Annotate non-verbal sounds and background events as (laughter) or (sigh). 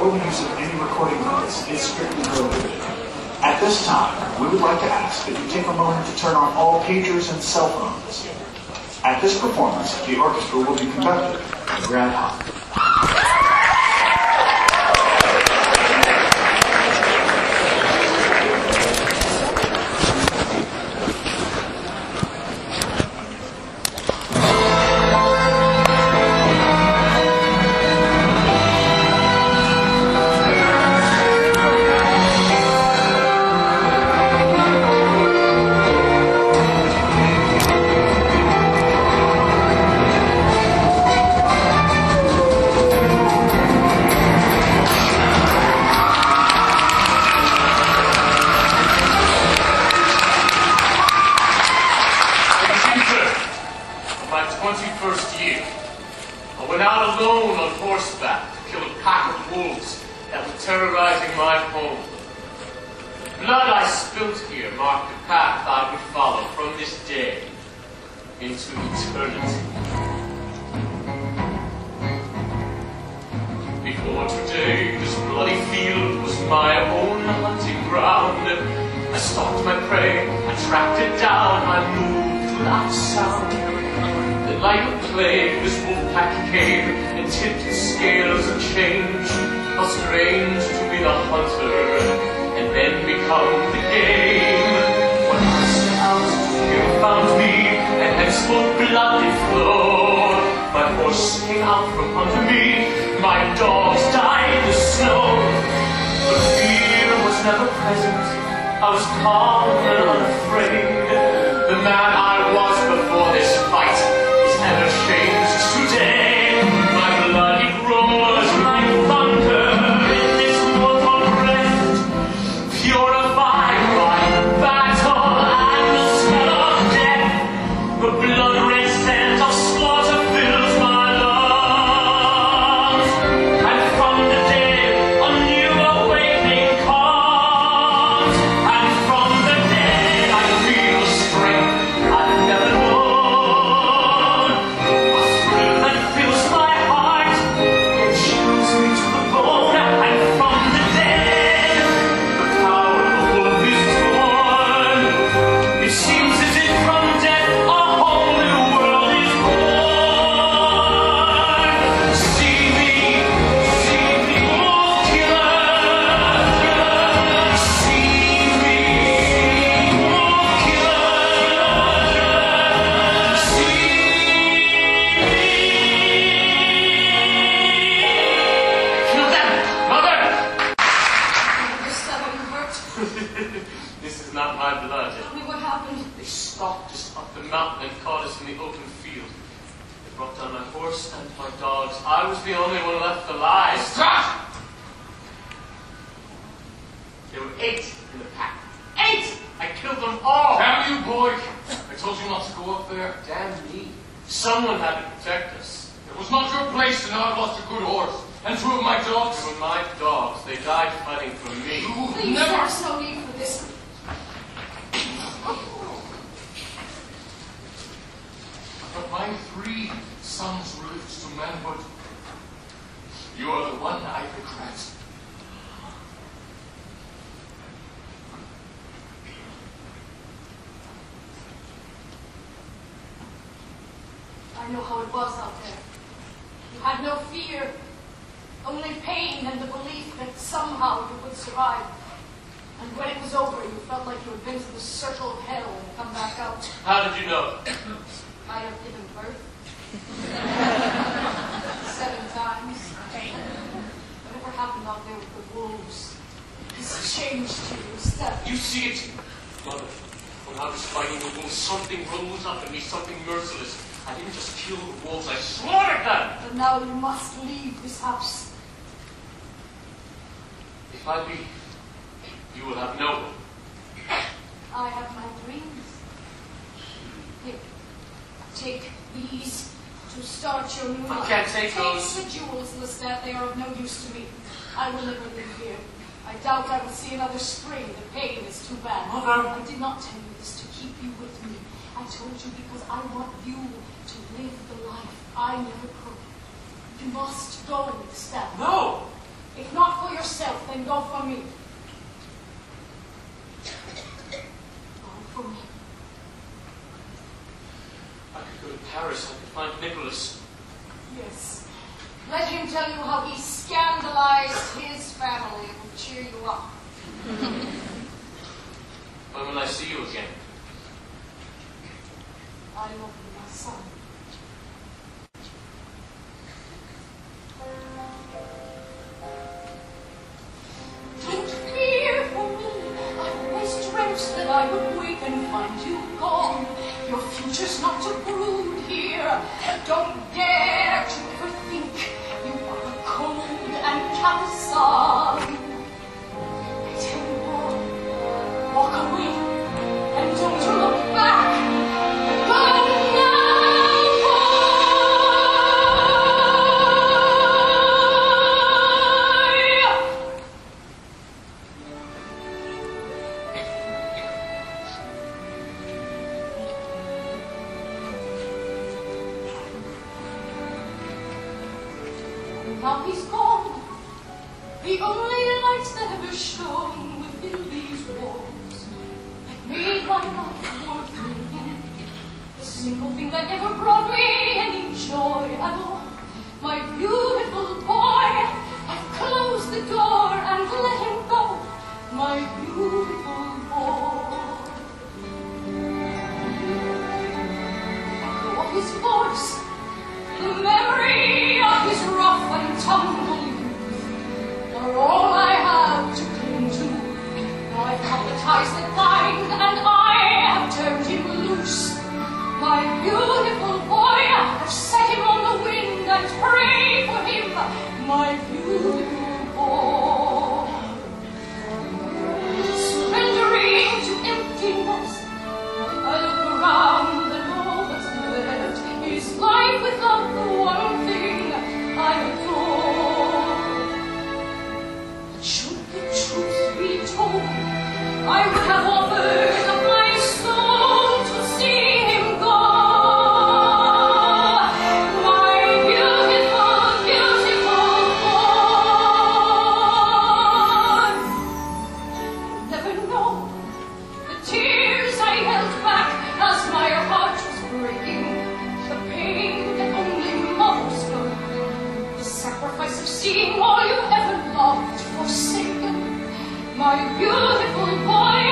or the use of any recording device is strictly prohibited. At this time, we would like to ask that you take a moment to turn on all pagers and cell phones. At this performance, the orchestra will be conducted by Grand Hop. Wolves that were terrorizing my home. The blood I spilt here marked the path I would follow from this day into eternity. Before today, this bloody field was my own hunting ground. I stalked my prey, I tracked it down, I moved without sound. Light of play, this wolf pack came, and tipped the scales of change. How strange to be the hunter, and then become the game. When I set out, you found me, and henceforth blood did flow. My horse came out from under me, my dogs died in the snow. But fear was never present. I was calm and unafraid. Was the only one left alive. Stop! There were eight in the pack. Eight! I killed them all! Damn you, boy! I told you not to go up there. Damn me. Someone had to protect us. It was not your place, and now I've lost a good horse. And two of my dogs. They were my dogs. They died fighting for me. You Please, never... there's no need for this. But my three sons were lived to manhood. You are the one I regret. I know how it was out there. You had no fear, only pain and the belief that somehow you would survive. And when it was over, you felt like you had been to the circle of hell and come back out. How did you know? I have given birth. (laughs) Seven times. Whatever happened out there with the wolves has changed you, Steph. You see it, Mother. When I was fighting the wolves, something rose up in me, something merciless. I didn't just kill the wolves, I slaughtered them! But now you must leave this house. If I leave, you will have no one. I have my dreams. Here, take these to start your new I life. I can't take those. the jewels, Lestat. They are of no use to me. I will never live here. I doubt I will see another spring. The pain is too bad. Mother. I did not tell you this to keep you with me. I told you because I want you to live the life I never could. You must go, Lestat. No! If not for yourself, then go for me. Go for me. I could go to Paris. I could find Nicolas. Yes. Let him tell you how he scandalized his family and cheer you up. When will I see you again? I love you, my son. Don't fear for me. I always dreamt that I would wake and find you gone. Your future's not to brood here. Don't dare to ever think you are a cold and callous. My beautiful boy,